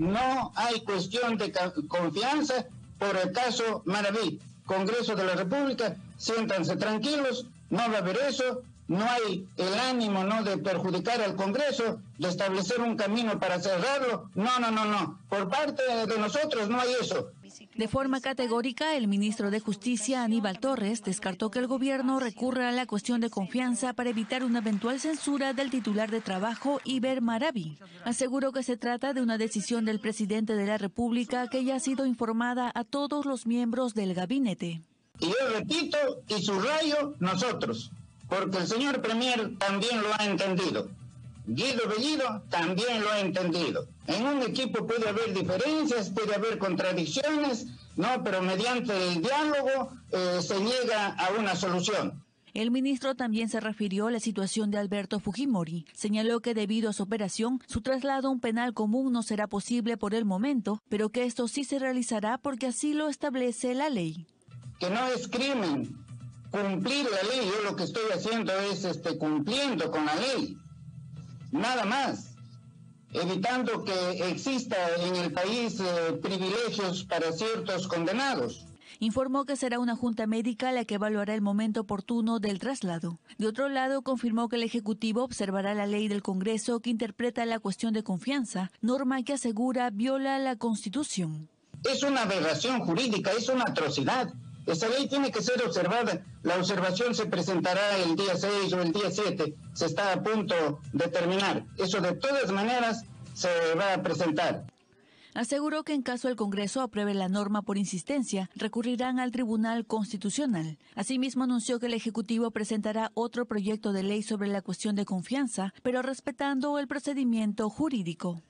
no hay cuestión de confianza por el caso Maraví. Congreso de la República, siéntanse tranquilos, no va a haber eso, no hay el ánimo no de perjudicar al Congreso, de establecer un camino para cerrarlo. No, no, no, no. Por parte de nosotros no hay eso. De forma categórica, el ministro de Justicia, Aníbal Torres, descartó que el gobierno recurra a la cuestión de confianza para evitar una eventual censura del titular de trabajo, Iber Maravi. Aseguró que se trata de una decisión del presidente de la República que ya ha sido informada a todos los miembros del gabinete. Y yo repito y subrayo nosotros porque el señor Premier también lo ha entendido. Guido Bellido también lo ha entendido. En un equipo puede haber diferencias, puede haber contradicciones, no, pero mediante el diálogo eh, se llega a una solución. El ministro también se refirió a la situación de Alberto Fujimori. Señaló que debido a su operación, su traslado a un penal común no será posible por el momento, pero que esto sí se realizará porque así lo establece la ley. Que no es crimen cumplir la ley. Yo lo que estoy haciendo es este, cumpliendo con la ley. Nada más. Evitando que exista en el país eh, privilegios para ciertos condenados. Informó que será una junta médica la que evaluará el momento oportuno del traslado. De otro lado, confirmó que el Ejecutivo observará la ley del Congreso que interpreta la cuestión de confianza, norma que asegura viola la Constitución. Es una aberración jurídica, es una atrocidad. Esa ley tiene que ser observada. La observación se presentará el día 6 o el día 7. Se está a punto de terminar. Eso de todas maneras se va a presentar. Aseguró que en caso el Congreso apruebe la norma por insistencia, recurrirán al Tribunal Constitucional. Asimismo, anunció que el Ejecutivo presentará otro proyecto de ley sobre la cuestión de confianza, pero respetando el procedimiento jurídico.